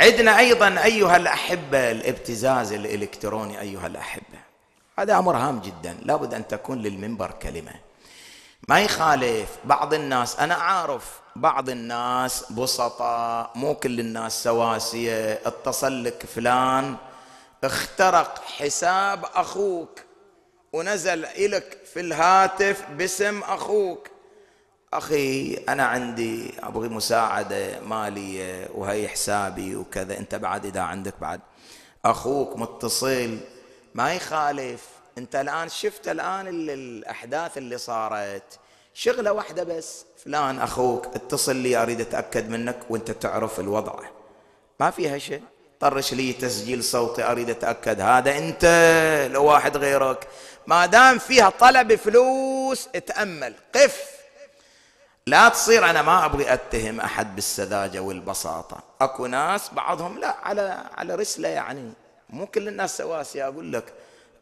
عندنا أيضا أيها الأحبة الابتزاز الإلكتروني أيها الأحبة. هذا أمر هام جدا لابد أن تكون للمنبر كلمة. ما يخالف بعض الناس أنا عارف بعض الناس بسطاء مو كل الناس سواسية. اتصل لك فلان اخترق حساب أخوك ونزل إلك في الهاتف باسم أخوك. أخي أنا عندي أبغي مساعدة مالية وهي حسابي وكذا أنت بعد إذا عندك بعد. أخوك متصل ما يخالف. أنت الآن شفت الآن الأحداث اللي صارت. شغلة واحدة بس فلان أخوك اتصل لي أريد أتأكد منك وأنت تعرف الوضع. ما فيها شيء. طرش لي تسجيل صوتي أريد أتأكد. هذا أنت لو واحد غيرك. ما دام فيها طلب فلوس اتأمل. قف. لا تصير أنا ما أبغي أتهم أحد بالسذاجة والبساطة. أكو ناس بعضهم لا على على رسلة يعني. مو كل الناس سواسية أقول لك.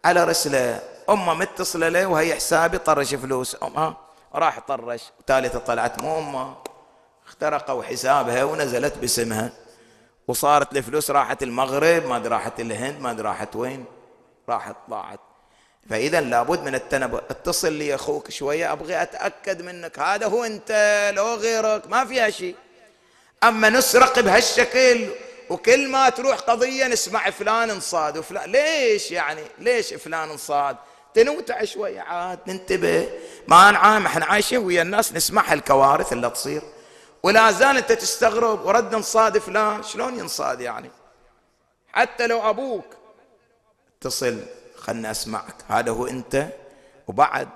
على رسلة. أمه متصلة له وهي حسابي طرش فلوس. أمها راح طرش. ثالثة طلعت مو امه اخترقوا حسابها ونزلت باسمها. وصارت الفلوس راحت المغرب ما راحت الهند ما راحت وين. راحت ضاعت فإذا لابد من التنبؤ اتصل لي أخوك شوية ابغي أتأكد منك. هذا هو أنت لو غيرك ما فيها شيء. أما نسرق بهالشكل وكل ما تروح قضية نسمع فلان انصاد وفلان ليش يعني؟ ليش فلان انصاد؟ تنوتع شوية عاد ننتبه. ما نعام إحنا عايشين ويا الناس نسمع هالكوارث اللي تصير. ولا زال أنت تستغرب ورد انصاد فلان شلون ينصاد يعني؟ حتى لو أبوك اتصل. خلنا أسمعك. هذا هو أنت. وبعد